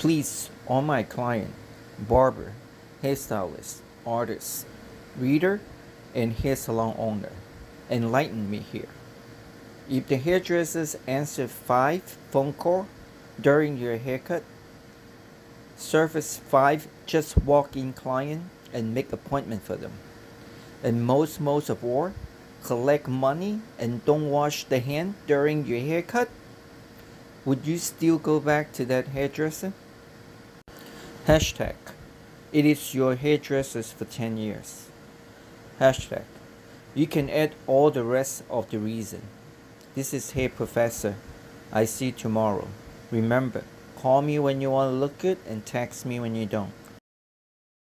Please, all my client, barber, hairstylist, artist, reader, and hair salon owner, enlighten me here. If the hairdressers answer five phone call during your haircut, service five just walk-in client and make appointment for them. And most most of all, collect money and don't wash the hand during your haircut, would you still go back to that hairdresser? Hashtag, it is your hairdressers for 10 years. Hashtag, you can add all the rest of the reason. This is Hair Professor. I see you tomorrow. Remember, call me when you want to look good and text me when you don't.